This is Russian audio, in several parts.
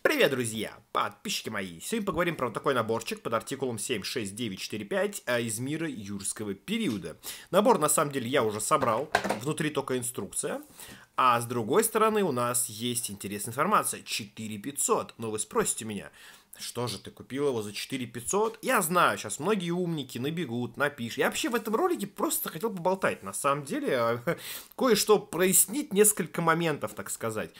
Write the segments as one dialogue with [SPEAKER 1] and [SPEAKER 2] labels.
[SPEAKER 1] Привет, друзья, подписчики мои! Сегодня поговорим про вот такой наборчик под артикулом 76945 а, из мира юрского периода. Набор, на самом деле, я уже собрал, внутри только инструкция. А с другой стороны, у нас есть интересная информация. 4500. Но вы спросите меня, что же ты купил его за 4500? Я знаю, сейчас многие умники набегут, напишут. Я вообще в этом ролике просто хотел поболтать. На самом деле, кое-что прояснить, несколько моментов, так сказать.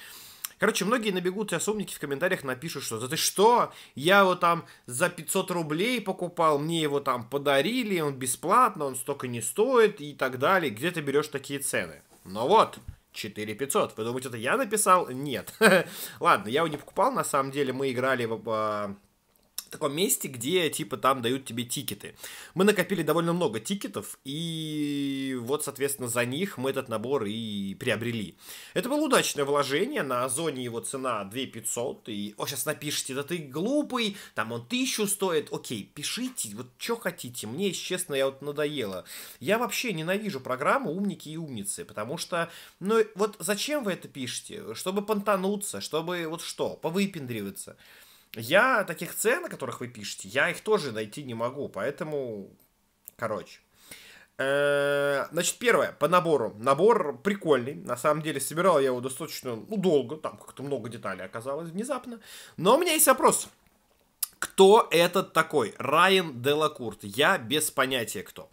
[SPEAKER 1] Короче, многие набегут, сейчас умники в комментариях напишут, что да ты что, я его там за 500 рублей покупал, мне его там подарили, он бесплатно, он столько не стоит и так далее. Где ты берешь такие цены? Ну вот, 4500. Вы думаете, это я написал? Нет. Ладно, я его не покупал, на самом деле мы играли в а, таком месте, где, типа, там дают тебе тикеты. Мы накопили довольно много тикетов, и вот, соответственно, за них мы этот набор и приобрели. Это было удачное вложение, на Озоне его цена 2500, и, о, сейчас напишите, да ты глупый, там он тысячу стоит, окей, пишите, вот что хотите, мне, честно, я вот надоело. Я вообще ненавижу программу «Умники и умницы», потому что, ну, вот зачем вы это пишете? Чтобы понтануться, чтобы, вот что, повыпендриваться. Я таких цен, о которых вы пишете, я их тоже найти не могу, поэтому, короче. Э, значит, первое, по набору. Набор прикольный. На самом деле, собирал я его достаточно ну, долго. Там как-то много деталей оказалось внезапно. Но у меня есть вопрос. Кто этот такой? Райан Делакурт. Я без понятия кто.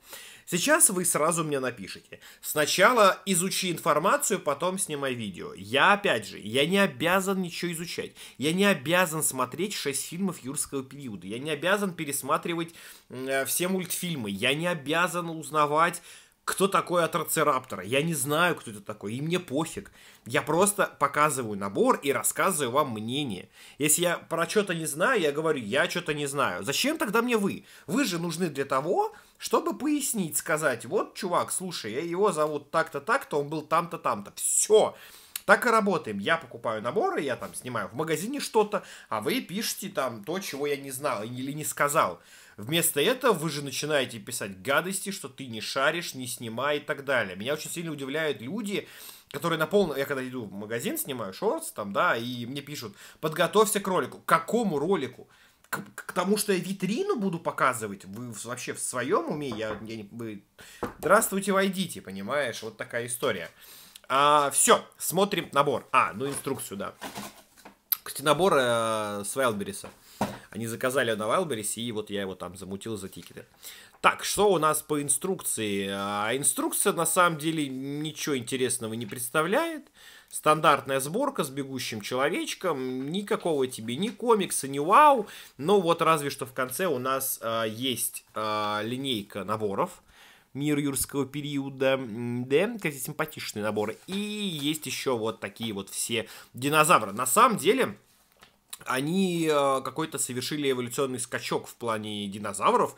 [SPEAKER 1] Сейчас вы сразу мне напишите. Сначала изучи информацию, потом снимай видео. Я, опять же, я не обязан ничего изучать. Я не обязан смотреть 6 фильмов юрского периода. Я не обязан пересматривать э, все мультфильмы. Я не обязан узнавать кто такой Атрацераптор. Я не знаю, кто это такой, и мне пофиг. Я просто показываю набор и рассказываю вам мнение. Если я про что-то не знаю, я говорю, я что-то не знаю. Зачем тогда мне вы? Вы же нужны для того, чтобы пояснить, сказать, вот, чувак, слушай, его зовут так-то, так-то, он был там-то, там-то. Все. Так и работаем. Я покупаю наборы, я там снимаю в магазине что-то, а вы пишете там то, чего я не знал или не сказал. Вместо этого вы же начинаете писать гадости, что ты не шаришь, не снимай и так далее. Меня очень сильно удивляют люди, которые на полном... Я когда иду в магазин, снимаю шортс там, да, и мне пишут, подготовься к ролику. К какому ролику? К, к тому, что я витрину буду показывать? Вы вообще в своем уме? Я, я не... Вы... Здравствуйте, войдите, понимаешь? Вот такая история. А, все, смотрим набор. А, ну инструкцию, да. Кстати, набор э, с Вайлбериса. Они заказали на Wildberries, и вот я его там замутил за тикеты. Так, что у нас по инструкции? А, инструкция на самом деле ничего интересного не представляет. Стандартная сборка с бегущим человечком, никакого тебе ни комикса, ни вау, но вот разве что в конце у нас э, есть э, линейка наборов, мир юрского периода, да, кстати, симпатичные наборы, и есть еще вот такие вот все динозавры. На самом деле, они э, какой-то совершили эволюционный скачок в плане динозавров.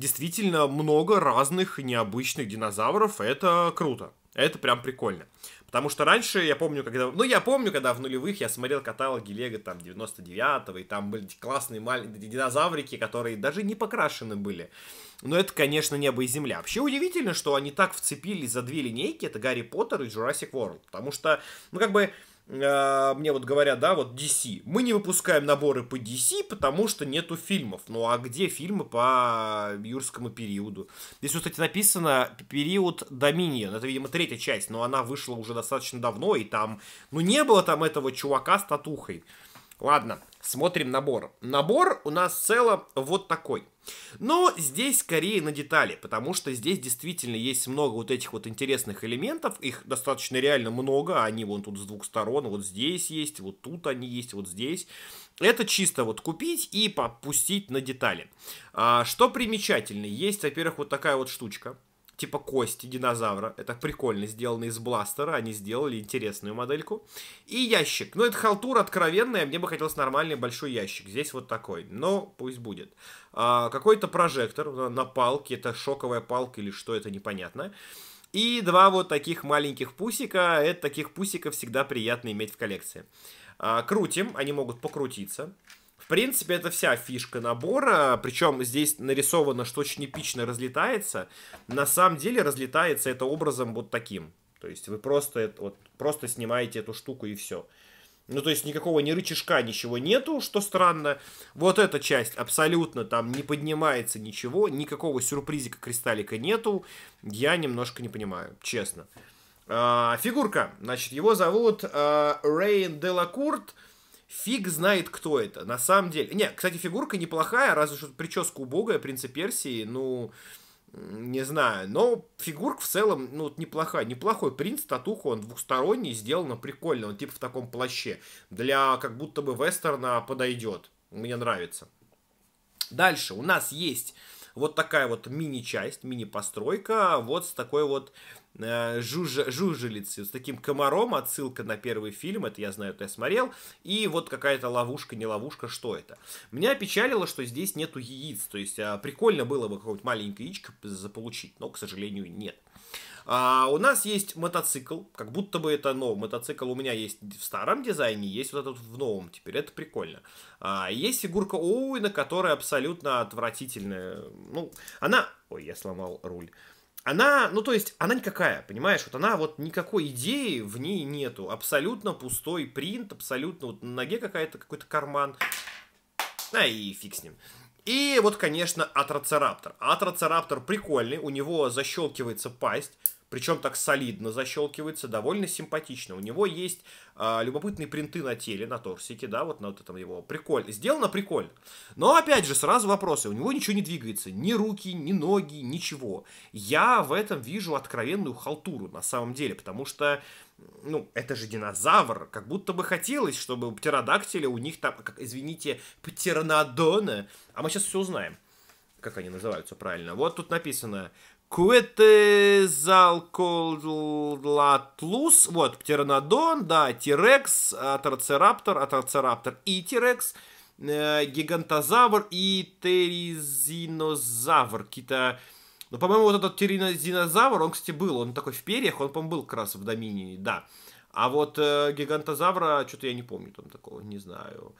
[SPEAKER 1] Действительно много разных необычных динозавров. Это круто. Это прям прикольно. Потому что раньше, я помню, когда... Ну, я помню, когда в нулевых я смотрел каталоги Лего там 99-го, и там были классные маленькие динозаврики, которые даже не покрашены были. Но это, конечно, небо и земля. Вообще удивительно, что они так вцепились за две линейки, это Гарри Поттер и Jurassic World. Потому что, ну, как бы, э, мне вот говорят, да, вот DC. Мы не выпускаем наборы по DC, потому что нету фильмов. Ну а где фильмы по юрскому периоду? Здесь, кстати, написано период Dominion. Это, видимо, третья часть, но она вышла уже достаточно давно, и там, ну не было там этого чувака с татухой. Ладно, смотрим набор. Набор у нас в целом вот такой. Но здесь скорее на детали, потому что здесь действительно есть много вот этих вот интересных элементов. Их достаточно реально много, они вон тут с двух сторон, вот здесь есть, вот тут они есть, вот здесь. Это чисто вот купить и попустить на детали. А, что примечательно, есть, во-первых, вот такая вот штучка типа кости динозавра. Это прикольно, сделано из бластера. Они сделали интересную модельку. И ящик. Ну, это халтура откровенная. Мне бы хотелось нормальный большой ящик. Здесь вот такой. Но пусть будет. А, какой-то прожектор на палке. Это шоковая палка или что, это непонятно. И два вот таких маленьких пусика. Это таких пусиков всегда приятно иметь в коллекции. А, крутим. Они могут покрутиться принципе, это вся фишка набора, причем здесь нарисовано, что очень эпично разлетается. На самом деле разлетается это образом вот таким. То есть вы просто, вот, просто снимаете эту штуку и все. Ну, то есть никакого ни рычажка, ничего нету, что странно. Вот эта часть абсолютно там не поднимается ничего, никакого сюрпризика кристаллика нету. Я немножко не понимаю, честно. А, фигурка, значит, его зовут а, Рейн Делакурт. Фиг знает, кто это, на самом деле. Не, кстати, фигурка неплохая, разве что прическа убогая, принца Персии, ну, не знаю, но фигурка в целом, ну, вот неплохая. Неплохой принц, татуха, он двухсторонний, сделано прикольно, он типа в таком плаще. Для как будто бы вестерна подойдет. Мне нравится. Дальше у нас есть вот такая вот мини-часть, мини-постройка, вот с такой вот э, жуж, жужелицей, с таким комаром, отсылка на первый фильм, это я знаю, это я смотрел, и вот какая-то ловушка, не ловушка, что это. Меня печалило, что здесь нету яиц, то есть э, прикольно было бы какое-нибудь маленькое яичко заполучить, но, к сожалению, нет. А, у нас есть мотоцикл, как будто бы это новый мотоцикл у меня есть в старом дизайне, есть вот этот в новом теперь, это прикольно. А, есть фигурка Оуэна, которая абсолютно отвратительная. Ну, она... Ой, я сломал руль. Она, ну то есть, она никакая, понимаешь? Вот она вот никакой идеи в ней нету. Абсолютно пустой принт, абсолютно вот на ноге какая-то какой-то карман. А и фиг с ним. И вот, конечно, Атроцераптор. Атроцераптор прикольный, у него защелкивается пасть причем так солидно защелкивается, довольно симпатично. У него есть э, любопытные принты на теле, на торсике, да, вот на вот этом его. Прикольно. Сделано прикольно. Но, опять же, сразу вопросы. У него ничего не двигается. Ни руки, ни ноги, ничего. Я в этом вижу откровенную халтуру, на самом деле, потому что ну, это же динозавр, как будто бы хотелось, чтобы у птеродактиля у них там, как, извините, птеранодоны, а мы сейчас все узнаем, как они называются правильно. Вот тут написано Куэтезалколатлус, вот, птеранодон, да, тирекс, аторцераптор, аторцераптор и тирекс, э, гигантозавр и теризинозавр, какие-то... Ну, по-моему, вот этот теризинозавр, он, кстати, был, он такой в перьях, он, по-моему, был как раз в Доминии, да. А вот э, гигантозавра, что-то я не помню там такого, не знаю.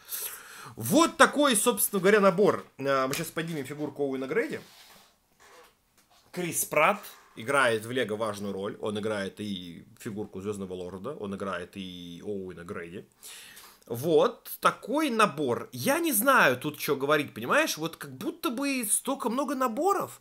[SPEAKER 1] Вот такой, собственно говоря, набор. Э, мы сейчас поднимем фигурку Оуэна Грейди. Крис Пратт играет в Лего важную роль. Он играет и фигурку Звездного Лорда, он играет и Оуэна Грейди. Вот такой набор. Я не знаю тут что говорить, понимаешь? Вот как будто бы столько много наборов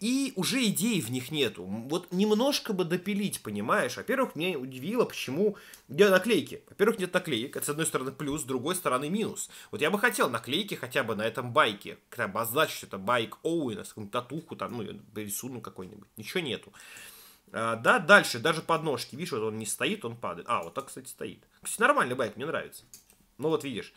[SPEAKER 1] и уже идей в них нету. Вот немножко бы допилить, понимаешь? Во-первых, меня удивило, почему... Где наклейки? Во-первых, нет наклеек. Это, с одной стороны, плюс, с другой стороны, минус. Вот я бы хотел наклейки хотя бы на этом байке. Когда обозначить, что это байк Оуэна, с какую-нибудь татуху, там, ну, рисунок какой-нибудь. Ничего нету. А, да, дальше, даже подножки. Видишь, вот он не стоит, он падает. А, вот так, кстати, стоит. Кстати, нормальный байк, мне нравится. Ну, вот видишь.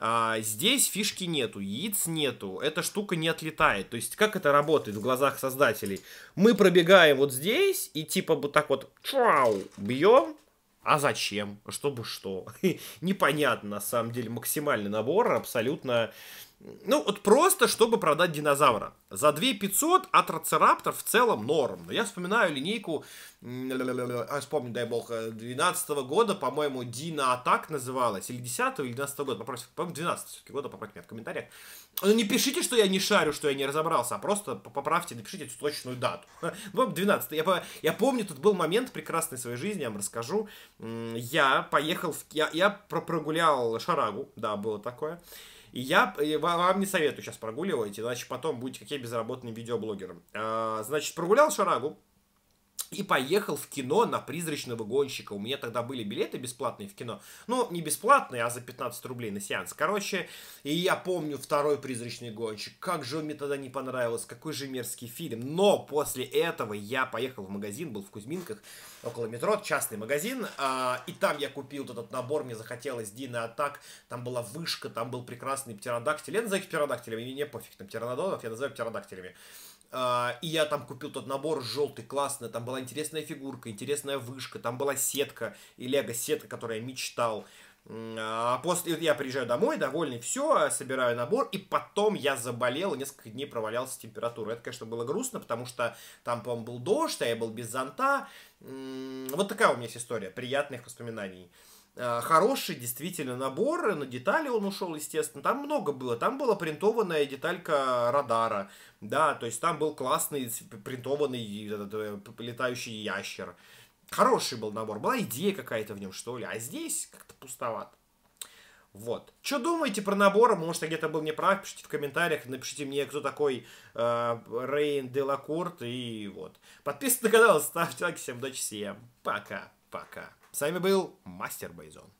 [SPEAKER 1] А, здесь фишки нету, яиц нету, эта штука не отлетает. То есть, как это работает в глазах создателей? Мы пробегаем вот здесь и типа вот так вот чау, бьем, а зачем? Чтобы что? Непонятно, на самом деле, максимальный набор, абсолютно ну, вот просто, чтобы продать динозавра. За 2 500 Атроцераптор в целом норм. Но я вспоминаю линейку, а, вспомню, дай бог, 12 -го года, по-моему, Дина Атак называлась. Или 10 или 12 -го года, поправьте, по-моему, 12 все-таки года, поправьте меня в комментариях. Ну, не пишите, что я не шарю, что я не разобрался, а просто поправьте, напишите эту точную дату. По-моему, 12 я, я помню, тут был момент прекрасный в своей жизни, я вам расскажу. Я поехал, в, я, я прогулял Шарагу, да, было такое. И я вам не советую сейчас прогуливать, иначе потом будете какие безработным видеоблогером. А, значит, прогулял Шарагу, и поехал в кино на «Призрачного гонщика». У меня тогда были билеты бесплатные в кино. Ну, не бесплатные, а за 15 рублей на сеанс. Короче, и я помню второй «Призрачный гонщик». Как же он мне тогда не понравился, какой же мерзкий фильм. Но после этого я поехал в магазин, был в Кузьминках, около метро, частный магазин. А, и там я купил этот набор, мне захотелось Дина Атак. Там была вышка, там был прекрасный птеродактиль. Я называю их птеродактилями, мне не пофиг, там птеранодонов, я называю птеродактилями. Uh, и я там купил тот набор желтый, классный, там была интересная фигурка, интересная вышка, там была сетка, и лего сетка, которую я мечтал. А после я приезжаю домой, довольный, все, собираю набор, и потом я заболел, и несколько дней провалялся с температурой. Это, конечно, было грустно, потому что там, по-моему, был дождь, а я был без зонта. Вот такая у меня есть история приятных воспоминаний. Э, хороший действительно набор, на детали он ушел, естественно. Там много было. Там была принтованная деталька радара, да, то есть там был классный принтованный э, летающий ящер. Хороший был набор, была идея какая-то в нем, что ли. А здесь как-то пустовато. Вот. Что думаете про набор? Может, я где-то был неправ, пишите в комментариях, напишите мне, кто такой э, Рейн Делакорт, и вот. Подписывайтесь на канал, ставьте лайк, всем удачи, всем пока-пока. С вами был Мастер Байзон.